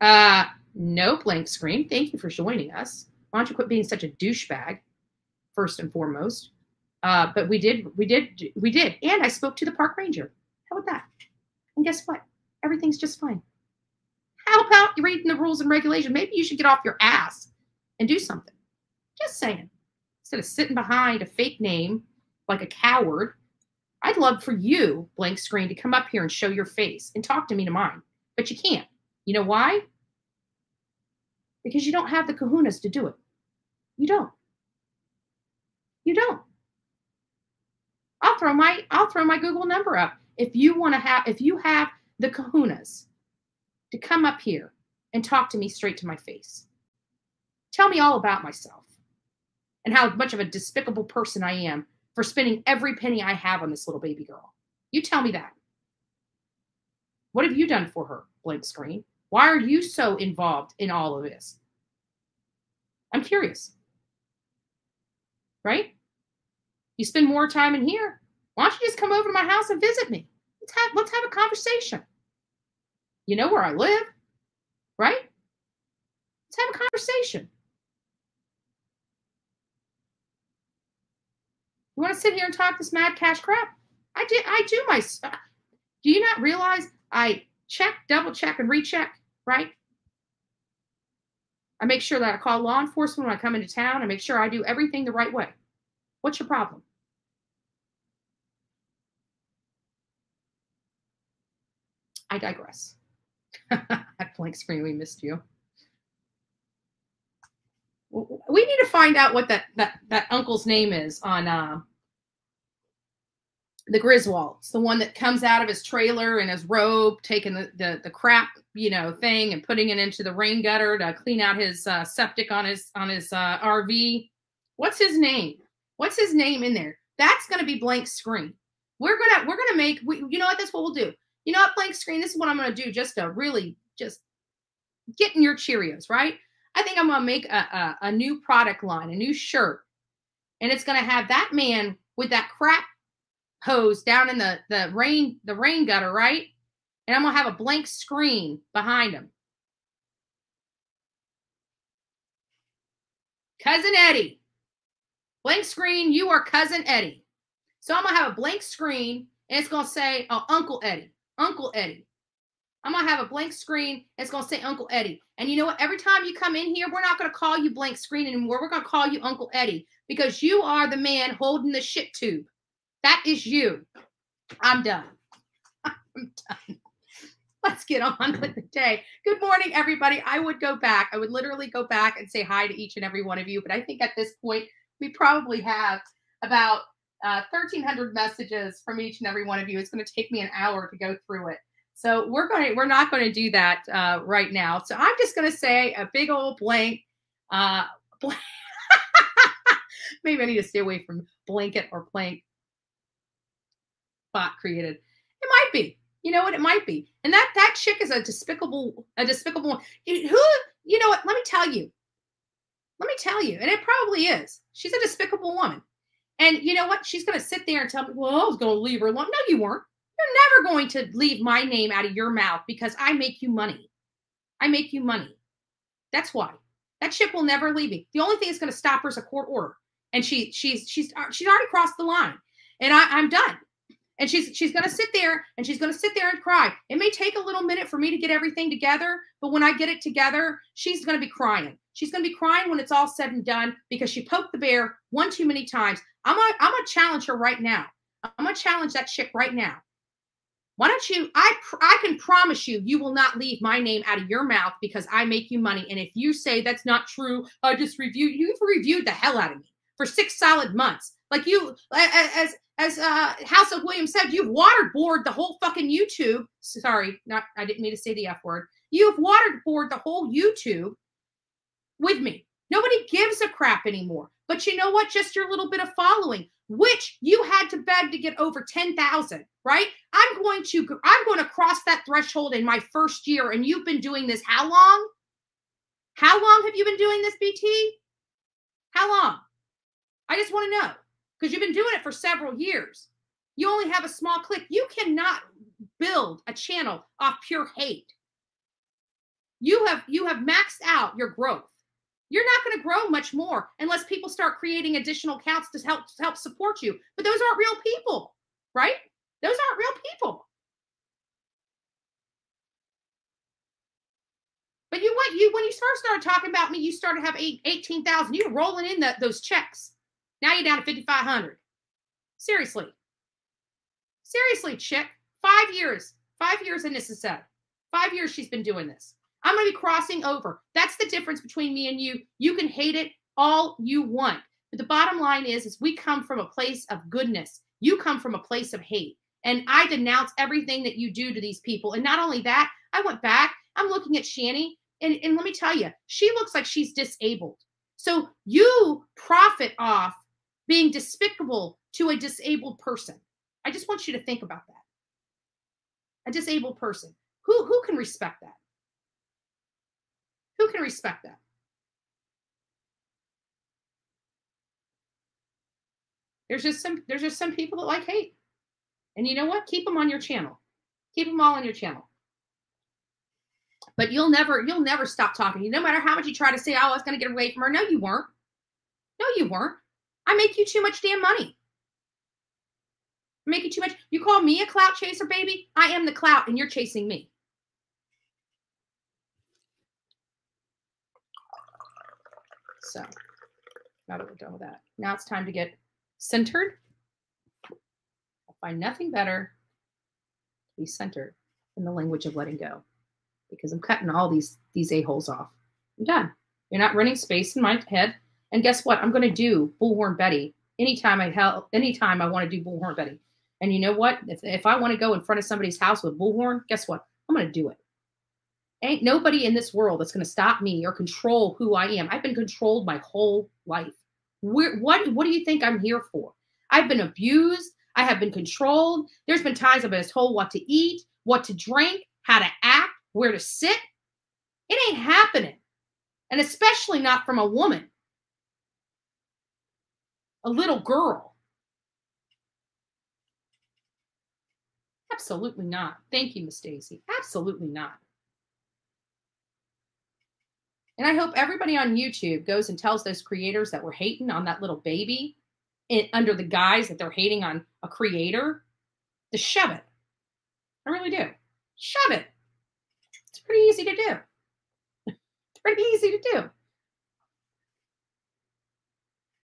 Uh, no blank screen. Thank you for joining us. Why don't you quit being such a douchebag, first and foremost? Uh, but we did, we did, we did. And I spoke to the park ranger. How about that? And guess what? Everything's just fine. How about you reading the rules and regulations? Maybe you should get off your ass and do something. Just saying. Instead of sitting behind a fake name like a coward, I'd love for you, blank screen, to come up here and show your face and talk to me to mine. But you can't. You know why? Because you don't have the kahunas to do it. You don't. You don't. I'll throw my I'll throw my Google number up. If you want to have if you have the kahunas to come up here and talk to me straight to my face. Tell me all about myself and how much of a despicable person I am for spending every penny I have on this little baby girl. You tell me that. What have you done for her, blank screen? Why are you so involved in all of this? I'm curious. Right? You spend more time in here. Why don't you just come over to my house and visit me? Let's have let's have a conversation. You know where I live, right? Let's have a conversation. You want to sit here and talk this mad cash crap? I did. I do my. Uh, do you not realize I check, double check, and recheck? Right. I make sure that I call law enforcement when I come into town. I make sure I do everything the right way. What's your problem? I digress. At blank screen, we missed you. We need to find out what that that that uncle's name is on uh, the Griswolds, the one that comes out of his trailer in his robe, taking the, the, the crap, you know, thing and putting it into the rain gutter to clean out his uh, septic on his on his uh, RV. What's his name? What's his name in there? That's going to be blank screen. We're gonna we're gonna make. We, you know what? That's what we'll do. You know what? Blank screen. This is what I'm going to do. Just to really just get in your Cheerios, right? I think I'm going to make a, a, a new product line, a new shirt, and it's going to have that man with that crap hose down in the the rain the rain gutter, right? And I'm gonna have a blank screen behind him. Cousin Eddie. Blank screen, you are cousin Eddie. So I'm gonna have a blank screen and it's gonna say, oh, Uncle Eddie, Uncle Eddie. I'm gonna have a blank screen. It's gonna say Uncle Eddie. And you know what? Every time you come in here, we're not gonna call you blank screen anymore. We're gonna call you Uncle Eddie because you are the man holding the shit tube. That is you. I'm done. I'm done. Let's get on with the day. Good morning, everybody. I would go back. I would literally go back and say hi to each and every one of you. But I think at this point, we probably have about uh, 1,300 messages from each and every one of you. It's going to take me an hour to go through it. So we're going to, we're not going to do that uh, right now. So I'm just going to say a big old blank. Uh, blank. Maybe I need to stay away from blanket or plank bot created. It might be. You know what? It might be. And that that chick is a despicable, a despicable one. Who? You know what? Let me tell you. Let me tell you. And it probably is. She's a despicable woman. And you know what? She's going to sit there and tell me, well, I was going to leave her alone. No, you weren't. You're never going to leave my name out of your mouth because I make you money. I make you money. That's why. That ship will never leave me. The only thing that's going to stop her is a court order. And she she's she's she's already crossed the line. And I, I'm done and she's she's going to sit there and she's going to sit there and cry. It may take a little minute for me to get everything together but when i get it together she's going to be crying. She's going to be crying when it's all said and done because she poked the bear one too many times. I'm going I'm to challenge her right now. I'm going to challenge that chick right now. Why don't you i i can promise you you will not leave my name out of your mouth because i make you money. And if you say that's not true i just review you've reviewed the hell out of me for six solid months. Like you as as uh, House of Williams said, you've waterboard the whole fucking YouTube. Sorry, not I didn't mean to say the F word. You've waterboard the whole YouTube with me. Nobody gives a crap anymore. But you know what? Just your little bit of following, which you had to beg to get over 10,000, right? I'm going to I'm going to cross that threshold in my first year and you've been doing this how long? How long have you been doing this, BT? How long? I just want to know because you've been doing it for several years. You only have a small clique. You cannot build a channel off pure hate. you have you have maxed out your growth. You're not going to grow much more unless people start creating additional accounts to help help support you. But those aren't real people, right? Those aren't real people. But you went you when you first started talking about me, you started to have eight, 18,000. You were rolling in the, those checks. Now you're down to 5,500. Seriously. Seriously, chick. Five years. Five years in this is said. Five years she's been doing this. I'm going to be crossing over. That's the difference between me and you. You can hate it all you want. But the bottom line is, is we come from a place of goodness. You come from a place of hate. And I denounce everything that you do to these people. And not only that, I went back. I'm looking at Shani, and, and let me tell you, she looks like she's disabled. So you profit off being despicable to a disabled person. I just want you to think about that. A disabled person. Who who can respect that? Who can respect that? There's just some there's just some people that like hate. And you know what? Keep them on your channel. Keep them all on your channel. But you'll never you'll never stop talking. No matter how much you try to say, "Oh, I was going to get away from her." No, you weren't. No, you weren't. I make you too much damn money. I make you too much. You call me a clout chaser, baby? I am the clout, and you're chasing me. So now that we're done with that, now it's time to get centered. I find nothing better to be centered in the language of letting go because I'm cutting all these these a-holes off. I'm done. You're not running space in my head. And guess what? I'm going to do Bullhorn Betty anytime I help, anytime I want to do Bullhorn Betty. And you know what? If, if I want to go in front of somebody's house with Bullhorn, guess what? I'm going to do it. Ain't nobody in this world that's going to stop me or control who I am. I've been controlled my whole life. Where, what what do you think I'm here for? I've been abused. I have been controlled. There's been times I've been told what to eat, what to drink, how to act, where to sit. It ain't happening. And especially not from a woman, a little girl. Absolutely not. Thank you, Miss Daisy. Absolutely not. And I hope everybody on YouTube goes and tells those creators that were hating on that little baby in, under the guise that they're hating on a creator to shove it. I really do. Shove it. It's pretty easy to do. It's pretty easy to do.